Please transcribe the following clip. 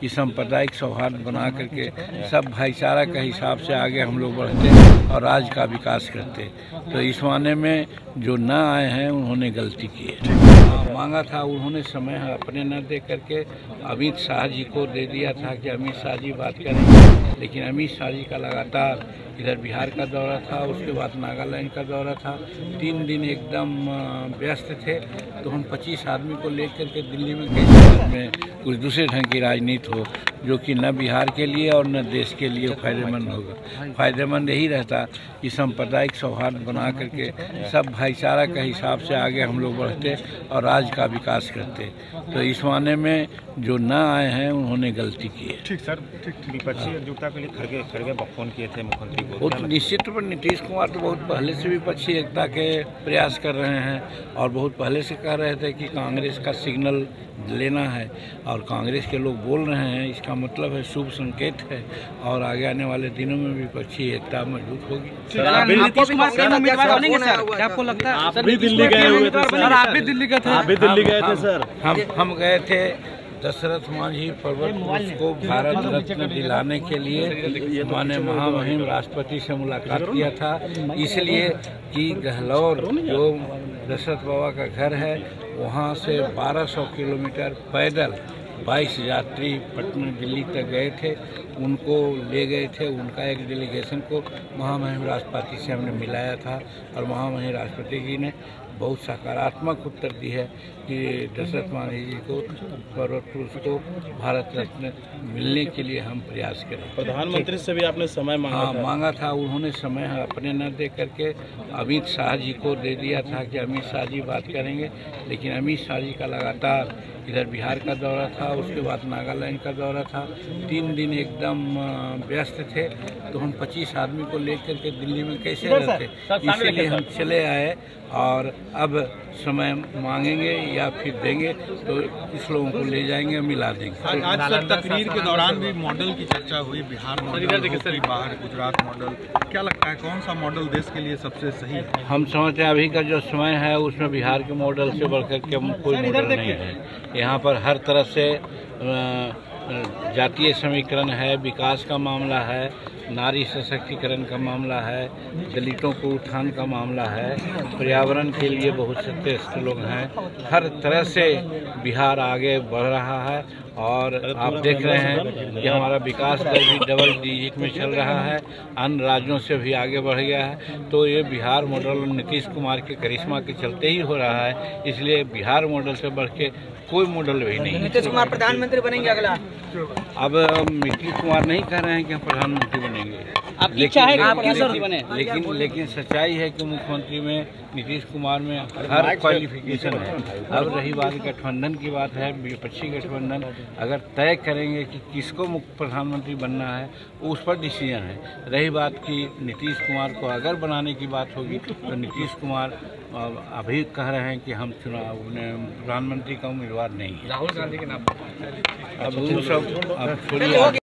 कि सांप्रदायिक सौहार्द बना करके सब भाईचारा के हिसाब से आगे हम लोग बढ़ते और राज्य का विकास करते। तो इस माने में जो ना आए हैं, उन्होंने गलती की है, मांगा था, उन्होंने समय अपने न दे करके अमित शाह जी को दे दिया था कि अमित शाह जी बात करें। लेकिन अमित शाह जी का लगातार इधर बिहार का दौरा था उसके बाद नागालैंड का दौरा था। तीन दिन एकदम व्यस्त थे। तो हम 25 आदमी को लेकर के दिल्ली में कैसे में कुछ दूसरे ढंग की राजनीति हो जो कि न बिहार के लिए और न देश के लिए फ़ायदेमंद होगा। फ़ायदेमंद यही रहता कि सांप्रदायिक सौहार्द बना करके सब भाईचारा के हिसाब से आगे हम लोग बढ़ते और राज्य का विकास करते। तो इस माने में जो न आए हैं उन्होंने गलती की है। ठीक सर ठीक ठीक। विपक्षी एकजुटता के लिए खड़गे खड़गे फ़ोन किए थे मुख्यमंत्री बहुत निश्चित रूप से नीतीश कुमार तो बहुत पहले से विपक्षी एकता के प्रयास कर रहे हैं और बहुत पहले से कह रहे थे कि कांग्रेस का सिग्नल लेना है और कांग्रेस के लोग बोल रहे हैं इसका मतलब है शुभ संकेत है और आगे आने वाले दिनों में विपक्षी एकता मज़बूत होगी। नीतीश कुमार आपको लगता है? आप भी दिल्ली गए हुए थे आप भी दिल्ली गए थे। आप भी दिल्ली गए थे सर। हम हम गए थे दशरथ मांझी पर्वत पुरुष को भारत रत्न दिलाने के लिए माने महामहिम राष्ट्रपति से मुलाकात किया था। इसलिए कि गहलौर जो दशरथ बाबा का घर है वहाँ से 1200 किलोमीटर पैदल 22 यात्री पटना दिल्ली तक गए थे। उनको ले गए थे। उनका एक डेलीगेशन को महामहिम राष्ट्रपति से हमने मिलाया था और महामहिम राष्ट्रपति जी ने बहुत सकारात्मक उत्तर दी है कि दशरथ मांझी जी को पर्वत पुरुष को भारत रत्न मिलने के लिए हम प्रयास करें प्रधानमंत्री से भी आपने समय मांगा हाँ था। मांगा था उन्होंने समय अपने न दे करके अमित शाह जी को दे दिया था कि अमित शाह जी बात करेंगे लेकिन अमित शाह जी का लगातार इधर बिहार का दौरा था उसके बाद नागालैंड का दौरा था। तीन दिन एकदम व्यस्त थे तो हम 25 आदमी को लेकर के दिल्ली में कैसे रहते? इसीलिए हम चले आए और अब समय मांगेंगे या फिर देंगे तो कुछ लोगों को ले जाएँगे मिला देंगे। आज सर तकरीर के दौरान भी मॉडल की चर्चा हुई बिहार मॉडल बाहर गुजरात मॉडल। क्या लगता है कौन सा मॉडल देश के लिए सबसे सही है? हम समझते हैं अभी का जो समय है उसमें बिहार के मॉडल से बढ़कर के कोई मॉडल नहीं है। यहाँ पर हर तरह से जातीय समीकरण है विकास का मामला है नारी सशक्तिकरण का मामला है, दलितों को उत्थान का मामला है, पर्यावरण के लिए बहुत सत्यस्थ लोग हैं। हर तरह से बिहार आगे बढ़ रहा है और आप देख रहे हैं कि हमारा विकास दर भी डबल डिजिट में चल रहा है अन्य राज्यों से भी आगे बढ़ गया है। तो ये बिहार मॉडल नीतीश कुमार के करिश्मा के चलते ही हो रहा है इसलिए बिहार मॉडल से बढ़ के कोई मॉडल भी नहीं है। नीतीश कुमार प्रधानमंत्री बनेंगे अगला। अब नीतीश कुमार नहीं कह रहे हैं कि हम प्रधानमंत्री बनेंगे। प्रधानमंत्री बने। लेकिन लेकिन सच्चाई है कि मुख्यमंत्री में नीतीश कुमार में हर क्वालिफिकेशन है। अब रही बात गठबंधन की बात है विपक्षी गठबंधन अगर तय करेंगे कि किसको मुख्य प्रधानमंत्री बनना है उस पर डिसीज़न है। रही बात कि नीतीश कुमार को अगर बनाने की बात होगी तो नीतीश कुमार अभी कह रहे हैं कि हम चुनाव प्रधानमंत्री का उम्मीदवार नहीं है। राहुल गांधी के नाम अब वो सब अब